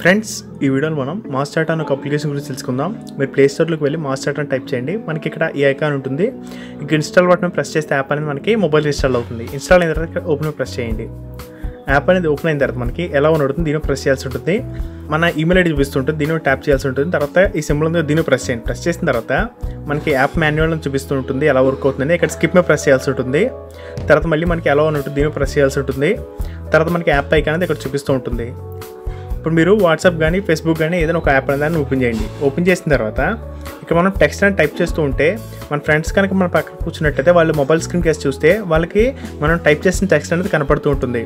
Friends ఈ వీడియోలో మనం మాస్టార్ట్ అనే ఒక అప్లికేషన్ గురించి తెలుసుకుందాం. మీరు ప్లే స్టోర్లోకి వెళ్ళి మాస్టార్ట్ అని టైప్ చేయండి. మనకి ఇక్కడ ఈ ఐకాన్ ఉంటుంది. ఇక ఇన్స్టాల్ బటన్ ప్రెస్ చేస్తే యాప్ అనేది మనకి మొబైల్ ఇన్స్టాల్ అవుతుంది. ఇన్స్టాల్ అయిన తర్వాత ఓపెన్ ప్రెస్ చేయండి. యాప్ అనేది ఓపెన్ అయిన తర్వాత మనకి ఎలా ఉంటుంది దీని ప్రెస్ చేయాల్సి ఉంటుంది. మన ఈమెయిల్ ఐడి చూపిస్తుంటుంది దీని ట్యాప్ చేయాల్సి ఉంటుంది. తర్వాత ఈ సింబల్ ఉంది దీన్ని ప్రెస్ చేయండి. ప్రెస్ చేసిన తర్వాత మనకి యాప్ మాన్యువల్ చూపిస్తూ ఉంటుంది ఎలా వర్క్ అవుతుంది ఇక్కడ స్కిప్ మీద ప్రెస్ చేయాల్సి ఉంటుంది. తర్వాత మళ్ళీ మనకి ఎలా ఉంటుంది దీన్ని ప్రెస్ చేయాల్సి ఉంటుంది. తర్వాత మనకి యాప్ పైకి అనేది ఇక్కడ చూపిస్తూ ఉంటుంది. ఇప్పుడు మీరు వాట్సాప్ కానీ ఫేస్బుక్ కానీ ఏదైనా ఒక యాప్ దాన్ని ఓపెన్ చేయండి. ఓపెన్ చేసిన తర్వాత ఇక్కడ మనం టెక్స్ట్ అని టైప్ చేస్తూ ఉంటే మన ఫ్రెండ్స్ కనుక మన పక్కన కూర్చున్నట్టయితే వాళ్ళు మొబైల్ స్క్రీన్ కేసు చూస్తే వాళ్ళకి మనం టైప్ చేసిన టెక్స్ట్ అనేది కనపడుతూ ఉంటుంది.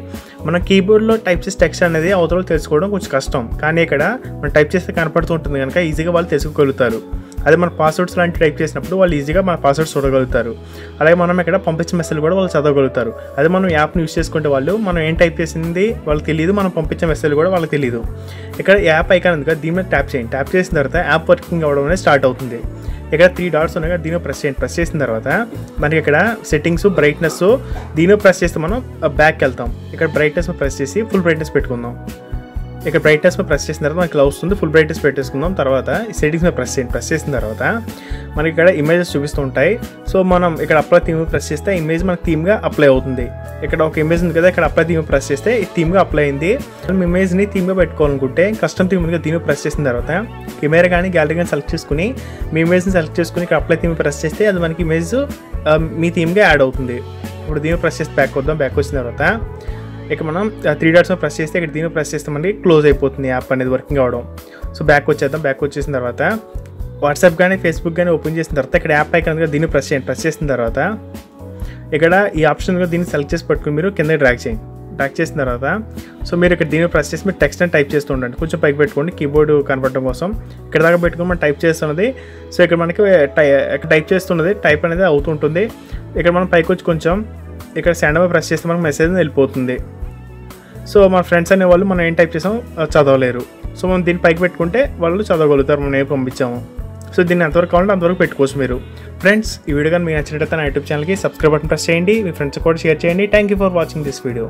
మన కీబోర్డ్లో టైప్ చేసే టెక్స్ట్ అనేది అవతల తెలుసుకోవడం కొంచెం కష్టం. కానీ ఇక్కడ మనం టైప్ చేస్తే కనపడుతూ ఉంటుంది కనుక ఈజీగా వాళ్ళు తెలుసుకోగలుగుతారు. అదే మన పాస్వర్డ్స్ లాంటి టైప్ చేసినప్పుడు వాళ్ళు ఈజీగా మన పాస్వర్డ్స్ చూడగలుగుతారు. అలాగే మనం ఇక్కడ పంపించిన మెసేజ్ కూడా వాళ్ళు చదవగలుగుతారు. అదే మనం యాప్ని యూస్ చేసుకుంటే వాళ్ళు మనం ఏం టైప్ చేసింది వాళ్ళకి తెలియదు మనం పంపించే మెసేజ్ కూడా వాళ్ళకి తెలియదు ఇక్కడ యాప్ ఐకాన్ ఉంది కదా దీని మీద ట్యాప్ చేయండి. ట్యాప్ చేసిన తర్వాత యాప్ వర్కింగ్ అవ్వడం అనేది స్టార్ట్ అవుతుంది. ఇక్కడ త్రీ డాట్స్ ఉన్నాయి కదా దీనిలో ప్రెస్ చేయండి. ప్రెస్ చేసిన తర్వాత మనకి ఇక్కడ సెట్టింగ్స్ బ్రైట్నెస్ దీనిలో ప్రెస్ చేస్తే మనం బ్యాక్ వెళ్తాం. ఇక్కడ బ్రైట్నెస్ ప్రెస్ చేసి ఫుల్ బ్రైట్నెస్ పెట్టుకుందాం. ఇక్కడ బ్రైట్నెస్ మీద ప్రెస్ చేసిన తర్వాత మనకి ఇలా వస్తుంది. ఫుల్ బ్రైట్నెస్ పెట్టేసుకుందాం. తర్వాత సెటింగ్స్ మీద ప్రెస్ చేయండి ప్రెస్ చేసిన తర్వాత మనకి ఇక్కడ ఇమేజెస్ చూపిస్తూ ఉంటాయి. సో మనం ఇక్కడ అప్లై థీమ్ ప్రెస్ చేస్తే ఇమేజ్ మనకి థీమ్గా అప్లై అవుతుంది. ఇక్కడ ఒక ఇమేజ్ ఉంది కదా ఇక్కడ అప్లై థీమ్ ప్రెస్ చేస్తే ఈ థీమ్గా అప్లై అయింది. మనం ఇమేజ్ని థీమ్గా పెట్టుకోవాలనుకుంటే కస్టమ్ థీమ్ ఉంది థీమ్ ప్రెస్ చేసిన తర్వాత కెమెరా కానీ గ్యాలరీ కానీ సెలెక్ట్ చేసుకుని మీ ఇమేజ్ని సెలెక్ట్ చేసుకుని ఇక్కడ అప్లై థీమ్ ప్రెస్ చేస్తే అది మనకి ఇమేజ్ um, మీ థీమ్గా యాడ్ అవుతుంది. ఇప్పుడు దీన్ని ప్రెస్ చేసి బ్యాక్ వద్దాం. బ్యాక్ వచ్చిన తర్వాత ఇక మనం త్రీ డాట్స్ ప్రెస్ చేస్తే ఇక్కడ దీన్ని ప్రెస్ చేస్తే మనకి క్లోజ్ అయిపోతుంది యాప్ అనేది వర్కింగ్ అవ్వడం సో బ్యాక్ వచ్చేద్దాం. బ్యాక్ వచ్చేసిన తర్వాత వాట్సాప్ కానీ ఫేస్బుక్ కానీ ఓపెన్ చేసిన తర్వాత ఇక్కడ యాప్ ఐకాన్ కనుక దీన్ని ప్రెస్ చేయండి. ప్రెస్ చేసిన తర్వాత ఇక్కడ ఈ ఆప్షన్ దీన్ని సెలెక్ట్ చేసి పట్టుకుని మీరు కింద డ్రాక్ చేయండి. ట్రాక్ చేసిన తర్వాత సో మీరు ఇక్కడ దీన్ని ప్రెస్ చేసి మీరు టెక్స్ట్ అని టైప్ చేస్తూ ఉండండి. కొంచెం పైకి పెట్టుకోండి. కీబోర్డ్ కనపడడం కోసం. ఇక్కడ దాకా పెట్టుకుని మనం టైప్ చేస్తున్నది సో ఇక్కడ మనకి టై టైప్ చేస్తున్నది టైప్ అనేది అవుతుంటుంది ఇక్కడ మనం పైకి వచ్చి కొంచెం ఇక్కడ సెండ్ ప్రెస్ చేస్తే మనకు మెసేజ్ వెళ్ళిపోతుంది. సో మన ఫ్రెండ్స్ అనే వాళ్ళు మనం ఏం టైప్ చేసాం చదవలేరు. సో మనం దీన్ని పైకి పెట్టుకుంటే వాళ్ళు చదవగలుగుతారు మనం ఏం పంపించాము సో దీన్ని ఎంతవరకు కావాలంటే అంతవరకు పెట్టుకోవచ్చు మీరు. ఫ్రెండ్స్ ఈ వీడియో కానీ మీకు నచ్చినట్లయితే నా యూట్యూబ్ ఛానల్కి సబ్స్క్రైబ్ బటన్ ప్రెస్ చేయండి. మీ ఫ్రెండ్స్ కూడా షేర్ చేయండి. Thank you for watching this video